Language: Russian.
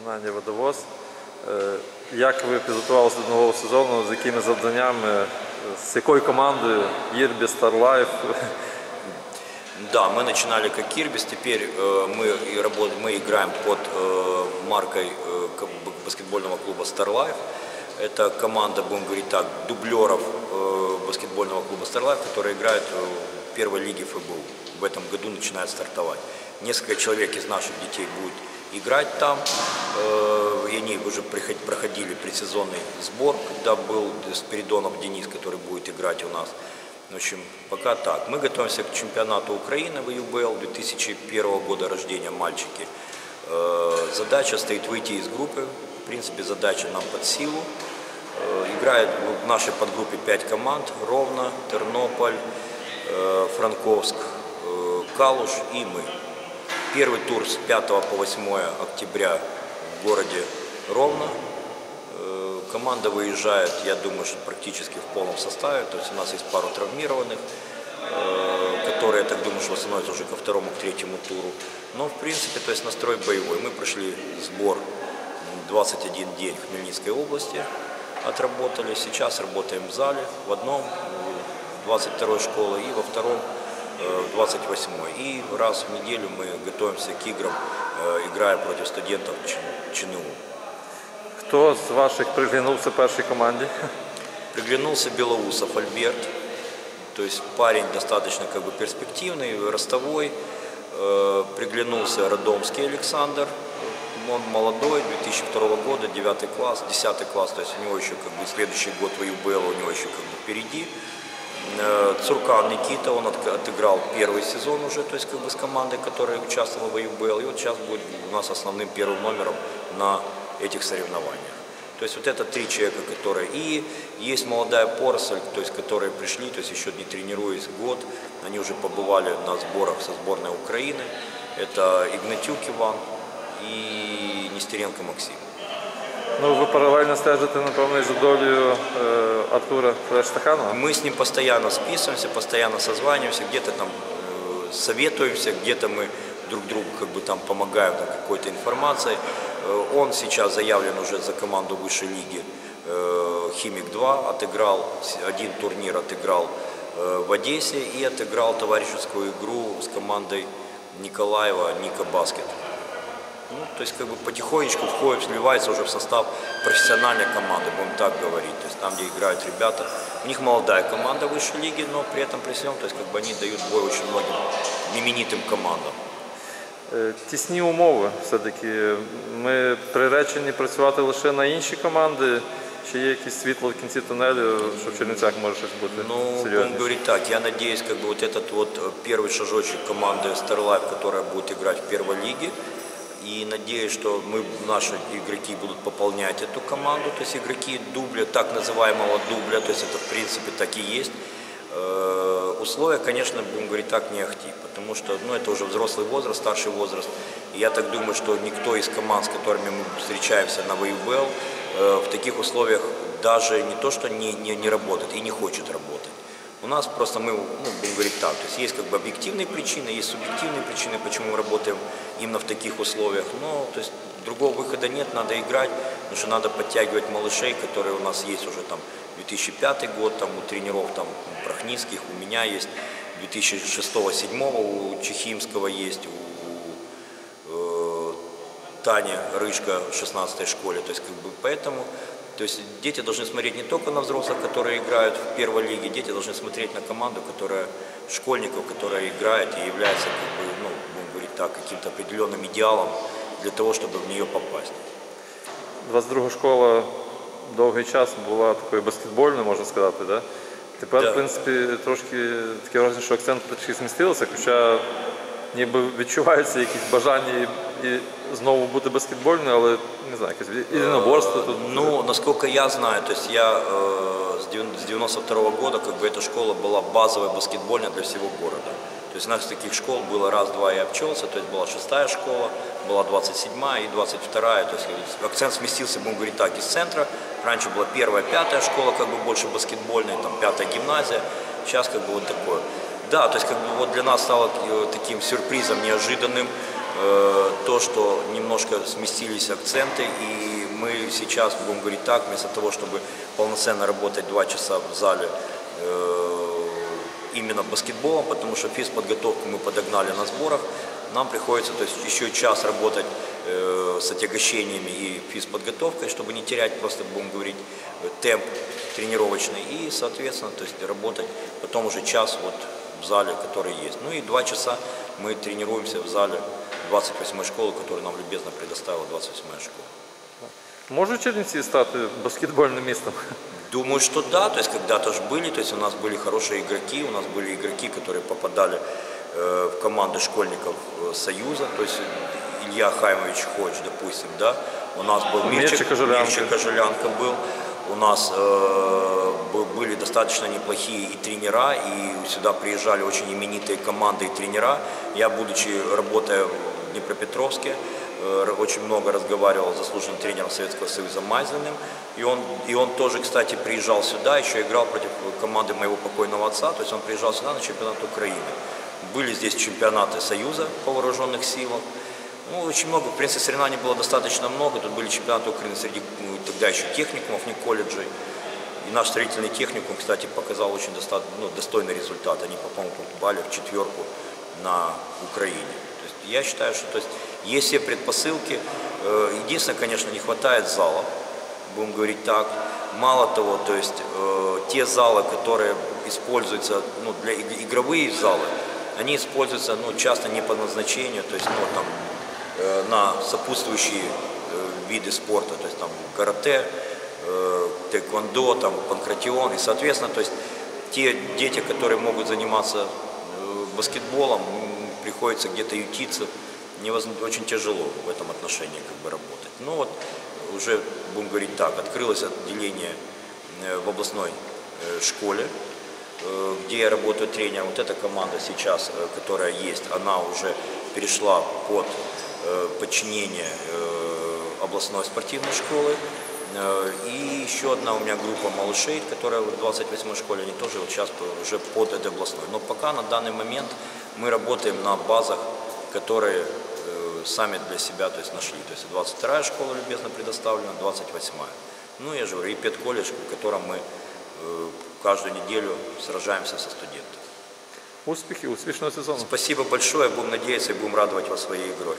Геннадій Водовоз. Е, Як ви підготувалися до нового сезону? З якими завданнями? З якою командою? Єрбі, Старлайф? Да, мы начинали как Кирбис, теперь э, мы, и работ- мы играем под э, маркой э, ка- б- баскетбольного клуба Starlife. Это команда, будем говорить так, дублеров э, баскетбольного клуба Starlife, которые играют э, в первой лиге ФБУ. В этом году начинает стартовать. Несколько человек из наших детей будет играть там. Э, и они уже проходили предсезонный сбор, когда был Спиридонов Денис, который будет играть у нас. В общем, пока так. Мы готовимся к чемпионату Украины в ЮБЛ 2001 года рождения мальчики. Э, Задача стоит выйти из группы. В принципе, задача нам под силу. Э, Играет в нашей подгруппе 5 команд. Ровно, Тернополь, Франковск, Калуш и мы. Первый тур с 5 по 8 октября в городе Ровно. Э, Команда выезжает, я думаю, что практически в полном составе. То есть у нас есть пару травмированных, э, которые, я так думаю, что восстановятся уже ко второму, к третьему туру. Но, в принципе, то есть настрой боевой. Мы прошли сбор м, 21 день в Хмельницкой области, отработали. Сейчас работаем в зале, в одном, в 22 школы и во втором, э, в 28 И раз в неделю мы готовимся к играм, э, играя против студентов ЧНУ. Хто з ваших приглянувся першій команді? Приглянулся Белоусов Альберт, то есть парень достаточно как бы перспективный, ростовой. Э, Приглянулся Родомский Александр, он молодой, 2002 года, 9 класс, 10 класс, то есть у него еще как бы следующий год в ЮБЛ у него еще как бы впереди. Э, Цуркан Никита, он от- отыграл первый сезон уже, то есть как бы с командой, которая участвовала в ЮБЛ, и вот сейчас будет у нас основным первым номером на этих соревнованиях. То есть вот это три человека, которые... И есть молодая поросль, то есть которые пришли, то есть еще не тренируясь год, они уже побывали на сборах со сборной Украины. Это Игнатюк Иван и Нестеренко Максим. Ну, ви паралельно стежите, напевно, і за долею е, Артура Флештаханова. Мы с ним постоянно списываемся, постоянно созваниваемся, где-то там э, советуемся, где-то мы друг другу как бы там помогаем там, какой-то информацией. Э, он сейчас заявлен уже за команду высшей лиги э, Химик-2, отыграл один турнир, отыграл э, в Одессе и отыграл товарищескую игру с командой Николаева Ника Баскет. Ну, то есть как бы потихонечку входит, вливается уже в состав профессиональной команды, будем так говорить. То есть там, где играют ребята. У них молодая команда высшей лиги, но при этом при всем, то есть как бы они дают бой очень многим именитым командам. Е, Тісні умови все-таки. Ми приречені працювати лише на інші команди. Чи є якесь світло в кінці тунелю, що в Чернівцях може щось бути Ну, будем серйозніше? говорить так, я надеюсь, как бы вот этот вот э, первый шажочек команды Starlife, которая будет играть в первой лиге, и надеюсь, что мы, наши игроки будут пополнять эту команду, то есть игроки дубля, так называемого дубля, то есть это в принципе так и есть. Э, Условия, конечно, будем говорить так, не ахти, потому что ну, это уже взрослый возраст, старший возраст. И я так думаю, что никто из команд, с которыми мы встречаемся на ВЮБЛ, э, в таких условиях даже не то, что не, не, не работает и не хочет работать. У нас просто мы, ну, будем говорить так, то есть есть как бы объективные причины, есть субъективные причины, почему мы работаем именно в таких условиях. Но то есть другого выхода нет, надо играть, потому что надо подтягивать малышей, которые у нас есть уже там 2005 год, там у тренеров там Прохницких, у меня есть 2006-2007 у Чехимского есть, у э, Таня Рыжка в 16 школе. То есть, как бы, поэтому то есть, дети должны смотреть не только на взрослых, которые играют в первой лиге, дети должны смотреть на команду, которая школьников, которая играет и является, как бы, ну, будем говорить так, каким-то определенным идеалом для того, чтобы в нее попасть. 22 школа довгий час була такою баскетбольною, можна сказати, да? Тепер, Да. в принципі, трошки таке враження, що акцент трішки змістився, хоча ніби відчуваються якісь бажання і, і знову бути баскетбольною, але не знаю, якесь єдиноборство тут. Ну, насколько я знаю, то есть я э, с девян- с 92 года, как бы эта школа была базовая баскетбольная для всего города. То есть у нас таких школ было раз-два и обчелся, то есть была шестая школа, была 27 и 22 то есть акцент сместился, будем говорить так, из центра. Раньше была первая, пятая школа, как бы больше баскетбольная, там пятая гимназия, сейчас как бы вот такое. Да, то есть как бы вот для нас стало э, таким сюрпризом неожиданным э, то, что немножко сместились акценты, и мы сейчас, будем говорить так, вместо того, чтобы полноценно работать два часа в зале э, именно баскетболом, потому что физподготовку мы подогнали на сборах, нам приходится то есть, еще час работать э, с отягощениями и физподготовкой, чтобы не терять просто, будем говорить, э, темп тренировочный и, соответственно, то есть работать потом уже час вот в зале, который есть. Ну и два часа мы тренируемся в зале 28 школы, которую нам любезно предоставила 28 школа. Можуть Чернівці стати баскетбольним містом? Думаю, что да, то есть когда-то же были, то есть у нас были хорошие игроки, у нас были игроки, которые попадали э, в команды школьников э, Союза, то есть Илья Хаймович Ходж, допустим, да, у нас был Мирчик Мирчик, Кожелянко. Мирчик Кожелянко был, у нас э, были достаточно неплохие и тренера, и сюда приезжали очень именитые команды и тренера. Я, будучи, работая в Днепропетровске, э, очень много разговаривал с заслуженным тренером Советского Союза Майзельным. И он, и он тоже, кстати, приезжал сюда, еще играл против команды моего покойного отца, то есть он приезжал сюда на чемпионат Украины. Были здесь чемпионаты Союза по вооруженных силах. Ну, очень много, в принципе, соревнований было достаточно много. Тут были чемпионаты Украины среди ну, тогда еще техникумов, не колледжей. И наш строительный техникум, кстати, показал очень доста- ну, достойный результат. Они, по-моему, попали в четверку на Украине. То есть я считаю, что то есть, есть все предпосылки. Э, Единственное, конечно, не хватает зала, будем говорить так. Мало того, то есть э, те залы, которые используются, ну, для иг- игровые залы, они используются, ну, часто не по назначению, то есть, ну, там, на сопутствующие э, виды спорта, то есть там карате, э, тэквондо, там панкратион, и соответственно, то есть те дети, которые могут заниматься э, баскетболом, приходится где-то ютиться, невозможно, очень тяжело в этом отношении как бы работать. Ну вот уже, будем говорить так, открылось отделение э, в областной э, школе, э, где я работаю тренером. Вот эта команда сейчас, э, которая есть, она уже перешла под э, подчинение э, областной спортивной школы. Э, И еще одна у меня группа малышей, которая в 28-й школе, они тоже вот сейчас по- уже под этой областной. Но пока на данный момент мы работаем на базах, которые э, сами для себя то есть, нашли. То есть 22-я школа любезно предоставлена, 28-я. Ну, я же говорю, и педколледж, в котором мы э, каждую неделю сражаемся со студентами. Успіхів, успішного сезону. Спасибо большое, будем надеяться и будем радовать вас своей игрой.